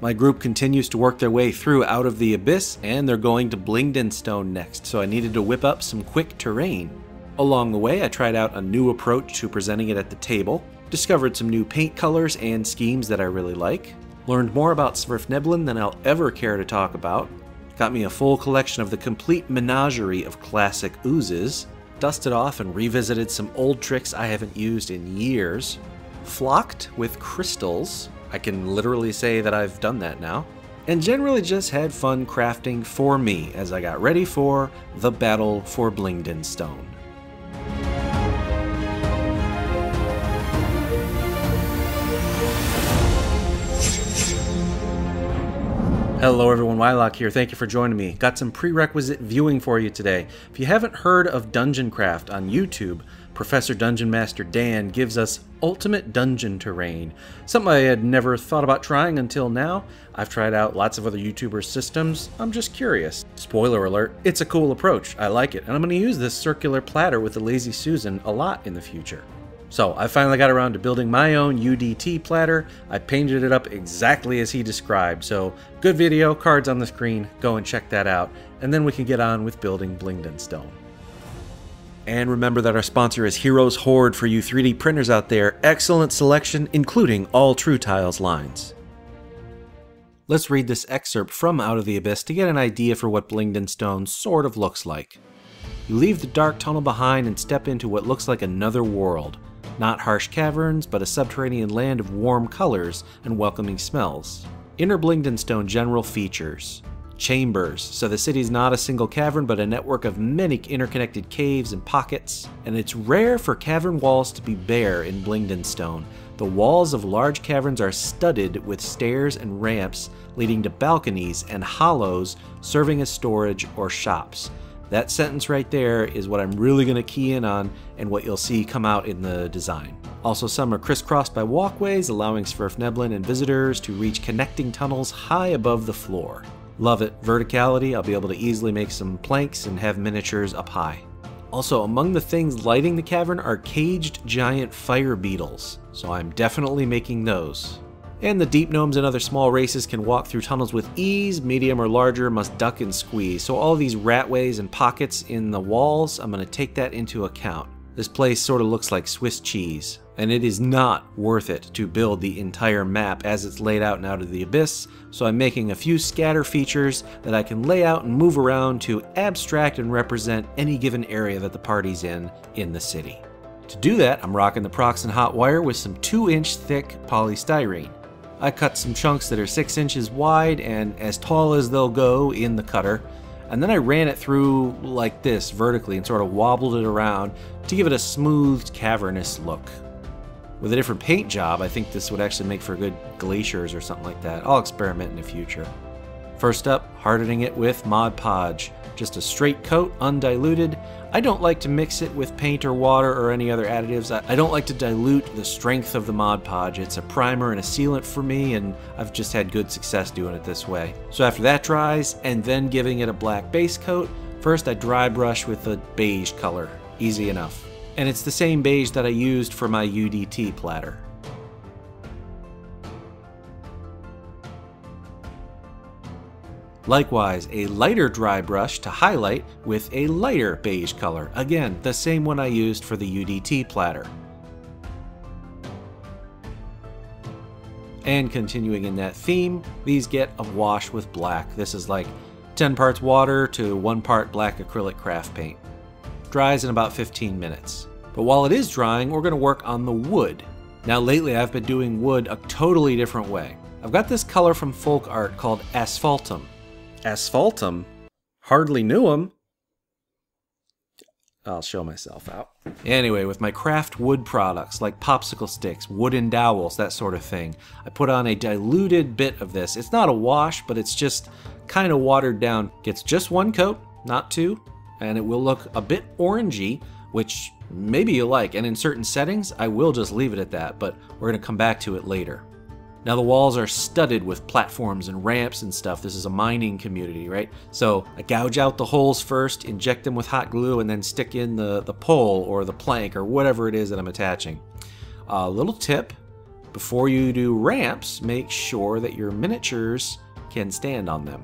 My group continues to work their way through Out of the Abyss, and they're going to Blingdenstone next, so I needed to whip up some quick terrain. Along the way, I tried out a new approach to presenting it at the table, discovered some new paint colors and schemes that I really like, learned more about Svirfneblin than I'll ever care to talk about, got me a full collection of the complete menagerie of classic oozes, dusted off and revisited some old tricks I haven't used in years, flocked with crystals, I can literally say that I've done that now, and generally just had fun crafting for me as I got ready for the battle for Blingdenstone. Hello everyone, Wyloch here. Thank you for joining me. Got some prerequisite viewing for you today. If you haven't heard of Dungeon Craft on YouTube, Professor Dungeon Master Dan gives us ultimate dungeon terrain. Something I had never thought about trying until now. I've tried out lots of other YouTubers' systems. I'm just curious. Spoiler alert, it's a cool approach. I like it, and I'm going to use this circular platter with the Lazy Susan a lot in the future. So I finally got around to building my own UDT platter. I painted it up exactly as he described. So good video, cards on the screen, go and check that out. And then we can get on with building Blingdenstone. And remember that our sponsor is Hero's Hoard for you 3D printers out there. Excellent selection, including all True Tiles lines. Let's read this excerpt from Out of the Abyss to get an idea for what Blingdenstone sort of looks like. You leave the dark tunnel behind and step into what looks like another world. Not harsh caverns, but a subterranean land of warm colors and welcoming smells. Inner Blingdenstone general features. Chambers, so the city is not a single cavern but a network of many interconnected caves and pockets, and it's rare for cavern walls to be bare in Blingdenstone. The walls of large caverns are studded with stairs and ramps leading to balconies and hollows serving as storage or shops. That sentence right there is what I'm really going to key in on and what you'll see come out in the design. Also, some are crisscrossed by walkways, allowing Svirfneblin and visitors to reach connecting tunnels high above the floor. Love it. Verticality, I'll be able to easily make some planks and have miniatures up high. Also, among the things lighting the cavern are caged giant fire beetles, so I'm definitely making those. And the deep gnomes and other small races can walk through tunnels with ease, medium or larger must duck and squeeze. So all these ratways and pockets in the walls, I'm going to take that into account. This place sort of looks like Swiss cheese, and it is not worth it to build the entire map as it's laid out and out of the abyss, so I'm making a few scatter features that I can lay out and move around to abstract and represent any given area that the party's in in the city. To do that, I'm rocking the Proxxon hot wire with some 2 inch thick polystyrene. I cut some chunks that are 6 inches wide and as tall as they'll go in the cutter, and then I ran it through like this vertically and sort of wobbled it around to give it a smoothed, cavernous look. With a different paint job, I think this would actually make for good glaciers or something like that. I'll experiment in the future. First up, hardening it with Mod Podge. Just a straight coat, undiluted. I don't like to mix it with paint or water or any other additives. I don't like to dilute the strength of the Mod Podge. It's a primer and a sealant for me, and I've just had good success doing it this way. So after that dries, and then giving it a black base coat, first I dry brush with a beige color. Easy enough. And it's the same beige that I used for my UDT platter. Likewise, a lighter dry brush to highlight with a lighter beige color. Again, the same one I used for the UDT platter. And continuing in that theme, these get a wash with black. This is like 10 parts water to 1 part black acrylic craft paint. Dries in about 15 minutes. But while it is drying, we're going to work on the wood. Now lately I've been doing wood a totally different way. I've got this color from folk art called asphaltum. Asphaltum? Hardly knew him. I'll show myself out. Anyway, with my craft wood products like popsicle sticks, wooden dowels, that sort of thing, I put on a diluted bit of this. It's not a wash, but it's just kind of watered down. Gets just one coat, not two, and it will look a bit orangey, which maybe you like. And in certain settings, I will just leave it at that, but we're going to come back to it later. Now the walls are studded with platforms and ramps and stuff. This is a mining community, right? So I gouge out the holes first, inject them with hot glue, and then stick in the, the pole or the plank or whatever it is that I'm attaching. A uh, little tip, Before you do ramps, make sure that your miniatures can stand on them.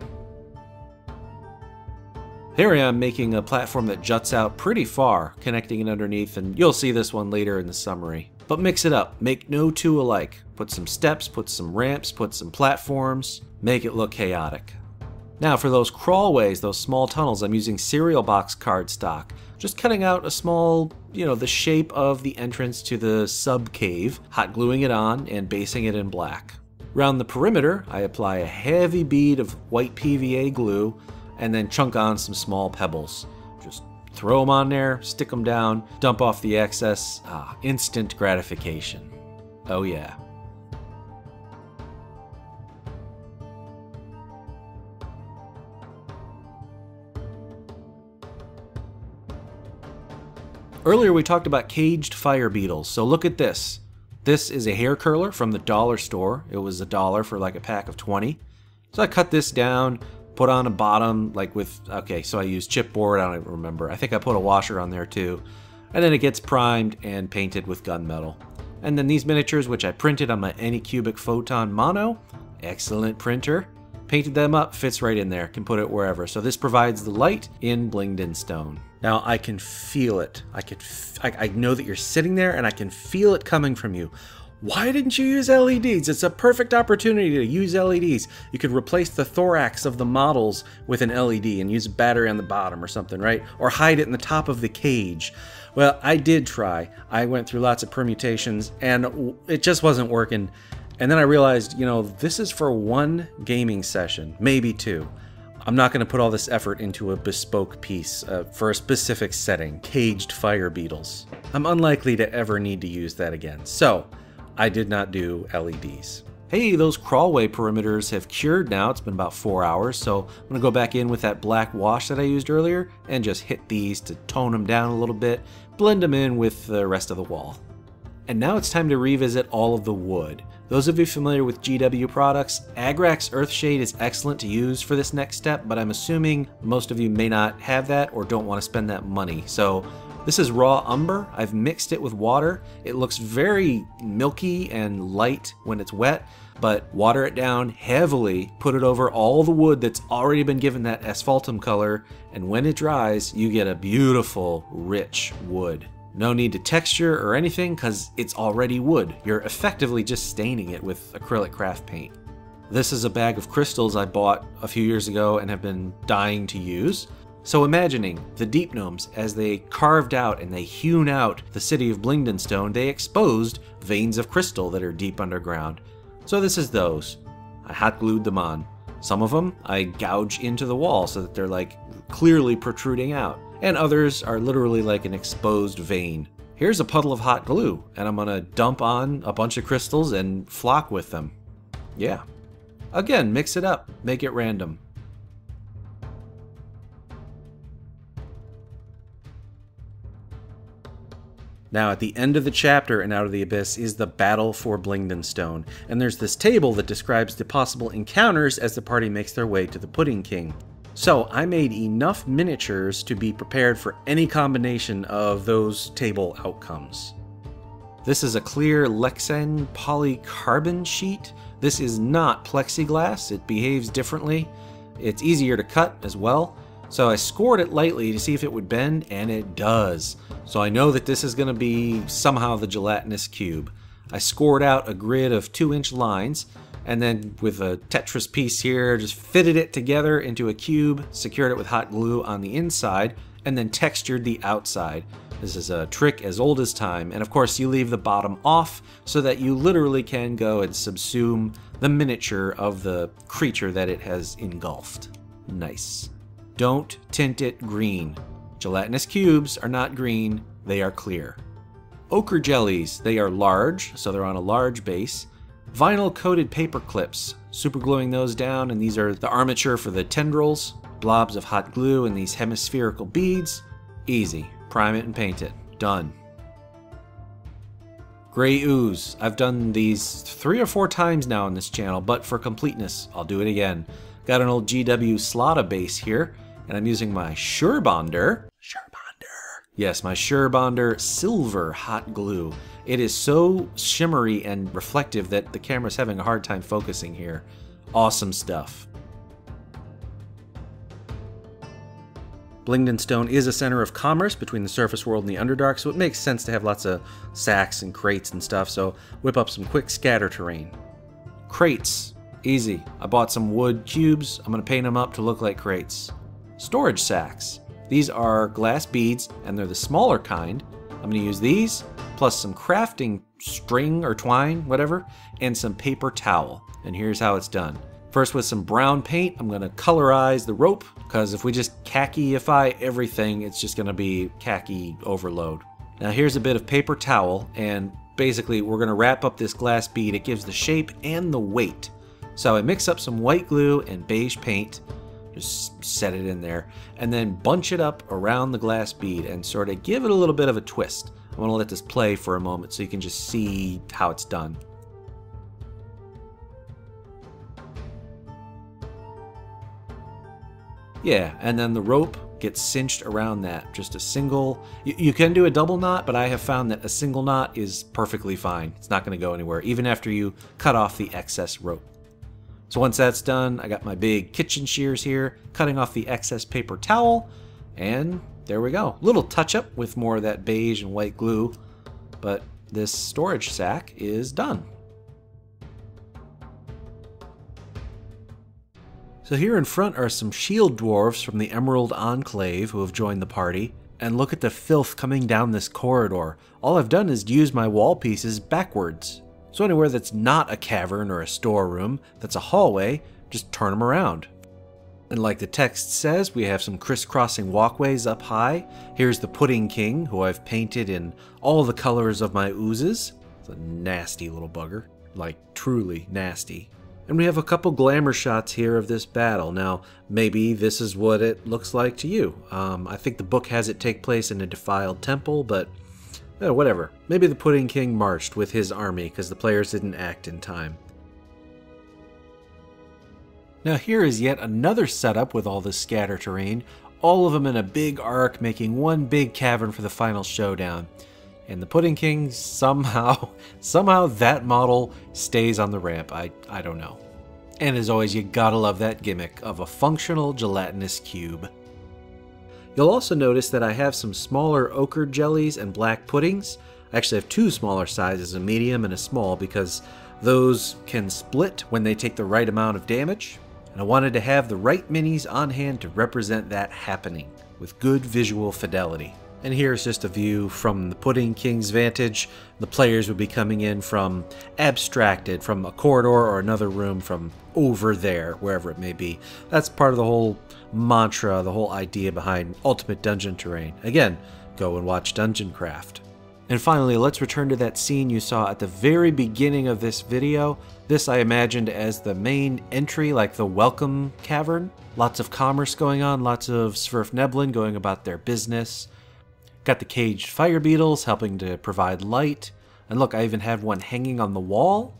Here I am making a platform that juts out pretty far, connecting it underneath, and you'll see this one later in the summary. But mix it up, make no two alike. Put some steps, put some ramps, put some platforms, make it look chaotic. Now for those crawlways, those small tunnels, I'm using cereal box cardstock. Just cutting out a small, you know, the shape of the entrance to the sub cave, hot gluing it on, and basing it in black. Around the perimeter, I apply a heavy bead of white PVA glue and then chunk on some small pebbles. Just throw them on there, stick them down, dump off the excess. Ah, instant gratification. Oh yeah. Earlier we talked about caged fire beetles, so look at this. This is a hair curler from the dollar store. It was a dollar for like a pack of 20. So I cut this down, put on a bottom like with okay so i use chipboard i don't remember. I think i put a washer on there too. And then it gets primed and painted with gunmetal. And then these miniatures which i printed on my anycubic photon mono excellent printer painted them up fits right in there can put it wherever. So this provides the light in blingdenstone. Now i can feel it. I can I know that you're sitting there and i can feel it coming from you why didn't you use LEDs? It's a perfect opportunity to use LEDs. You could replace the thorax of the models with an LED and use a battery on the bottom or something, right? Or hide it in the top of the cage. Well, I did try. I went through lots of permutations and it just wasn't working. And then I realized, you know, this is for one gaming session, maybe two. I'm not going to put all this effort into a bespoke piece uh, for a specific setting, caged fire beetles. I'm unlikely to ever need to use that again. So, I did not do LEDs. Hey, those crawlway perimeters have cured now. It's been about four hours, so I'm gonna go back in with that black wash that I used earlier and just hit these to tone them down a little bit, blend them in with the rest of the wall. And now it's time to revisit all of the wood. Those of you familiar with GW products, Agrax Earthshade is excellent to use for this next step, but I'm assuming most of you may not have that or don't want to spend that money. So this is raw umber. I've mixed it with water. It looks very milky and light when it's wet, but water it down heavily, put it over all the wood that's already been given that asphaltum color, and when it dries, you get a beautiful, rich wood. No need to texture or anything because it's already wood. You're effectively just staining it with acrylic craft paint. This is a bag of crystals I bought a few years ago and have been dying to use. So imagining the deep gnomes as they carved out and they hewn out the city of Blingdenstone, they exposed veins of crystal that are deep underground. So this is those. I hot glued them on. Some of them I gouge into the wall so that they're like clearly protruding out. And others are literally like an exposed vein. Here's a puddle of hot glue, and I'm gonna dump on a bunch of crystals and flock with them. Yeah. Again, mix it up, make it random. Now, at the end of the chapter in Out of the Abyss is the battle for Blingdenstone, and there's this table that describes the possible encounters as the party makes their way to the Pudding King. So, I made enough miniatures to be prepared for any combination of those table outcomes. This is a clear Lexan polycarbon sheet. This is not plexiglass, it behaves differently. It's easier to cut as well. So I scored it lightly to see if it would bend, and it does. So I know that this is going to be somehow the gelatinous cube. I scored out a grid of 2 inch lines, and then with a Tetris piece here, just fitted it together into a cube, secured it with hot glue on the inside, and then textured the outside. This is a trick as old as time, and of course you leave the bottom off so that you literally can go and subsume the miniature of the creature that it has engulfed. Nice. Don't tint it green. Gelatinous cubes are not green, they are clear. Ochre jellies, they are large, so they're on a large base. Vinyl coated paper clips, supergluing those down, and these are the armature for the tendrils. Blobs of hot glue and these hemispherical beads. Easy. Prime it and paint it. Done. Gray ooze. I've done these three or four times now on this channel, but for completeness, I'll do it again. Got an old GW Slotta base here and I'm using my Surebonder. Surebonder. Yes, my Surebonder Silver Hot Glue. It is so shimmery and reflective that the camera's having a hard time focusing here. Awesome stuff. Blingdenstone is a center of commerce between the surface world and the Underdark, so it makes sense to have lots of sacks and crates and stuff, so whip up some quick scatter terrain. Crates. Easy. I bought some wood cubes. I'm going to paint them up to look like crates. Storage sacks. These are glass beads, and they're the smaller kind. I'm going to use these, plus some crafting string or twine, whatever, and some paper towel. And here's how it's done. First with some brown paint, I'm gonna colorize the rope, because if we just khaki-ify everything, it's just gonna be khaki overload. Now here's a bit of paper towel, and basically we're gonna wrap up this glass bead. It gives the shape and the weight. So I mix up some white glue and beige paint, just set it in there, and then bunch it up around the glass bead and sort of give it a little bit of a twist. I want to let this play for a moment so you can just see how it's done. Yeah, and then the rope gets cinched around that. Just a single. You, you, can do a double knot, but I have found that a single knot is perfectly fine. It's not going to go anywhere, even after you cut off the excess rope. So once that's done, I got my big kitchen shears here, cutting off the excess paper towel, and there we go. Little touch up with more of that beige and white glue, but this storage sack is done. So here in front are some shield dwarves from the Emerald Enclave who have joined the party. And look at the filth coming down this corridor. All I've done is use my wall pieces backwards. So anywhere that's not a cavern or a storeroom, that's a hallway, just turn them around. And like the text says, we have some crisscrossing walkways up high. Here's the Pudding King, who I've painted in all the colors of my oozes. It's a nasty little bugger. Like, truly nasty. And we have a couple glamour shots here of this battle. Now, maybe this is what it looks like to you. Um, I think the book has it take place in a defiled temple, but eh, whatever. Maybe the Pudding King marched with his army because the players didn't act in time. Now here is yet another setup with all this scatter terrain, all of them in a big arc making one big cavern for the final showdown. And the Pudding King, somehow, somehow that model stays on the ramp. I, I don't know. And as always, you gotta love that gimmick of a functional gelatinous cube. You'll also notice that I have some smaller ochre jellies and black puddings. I actually have two smaller sizes, a medium and a small, because those can split when they take the right amount of damage. And I wanted to have the right minis on hand to represent that happening, with good visual fidelity. And here's just a view from the Pudding King's vantage. The players would be coming in from abstracted, from a corridor or another room from over there, wherever it may be. That's part of the whole mantra, the whole idea behind Ultimate Dungeon Terrain. Again, go and watch Dungeon Craft. And finally, let's return to that scene you saw at the very beginning of this video. This I imagined as the main entry, like the welcome cavern. Lots of commerce going on, lots of Svirfneblin going about their business. Got the caged fire beetles helping to provide light. And look, I even have one hanging on the wall.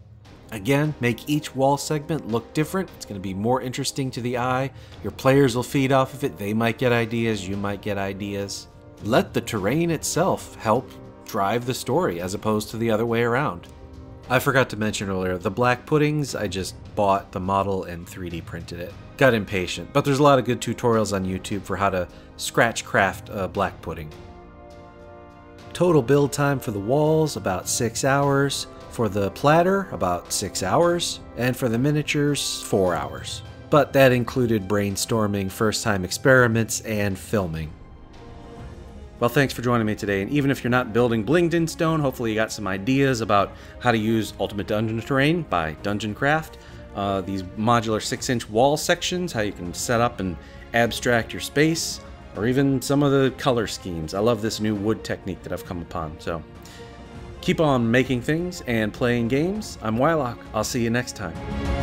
Again, make each wall segment look different. It's going to be more interesting to the eye. Your players will feed off of it. They might get ideas. You might get ideas. Let the terrain itself help drive the story as opposed to the other way around. I forgot to mention earlier, the black puddings, I just bought the model and 3D printed it. Got impatient, but there's a lot of good tutorials on YouTube for how to scratch craft a black pudding. Total build time for the walls, about 6 hours. For the platter, about 6 hours. And for the miniatures, 4 hours. But that included brainstorming, first time experiments, and filming. Well, thanks for joining me today, and even if you're not building Blingdenstone, hopefully you got some ideas about how to use Ultimate Dungeon Terrain by Dungeon Craft. Uh, these modular 6-inch wall sections, how you can set up and abstract your space or even some of the color schemes. I love this new wood technique that I've come upon. So keep on making things and playing games. I'm Wyloch. I'll see you next time.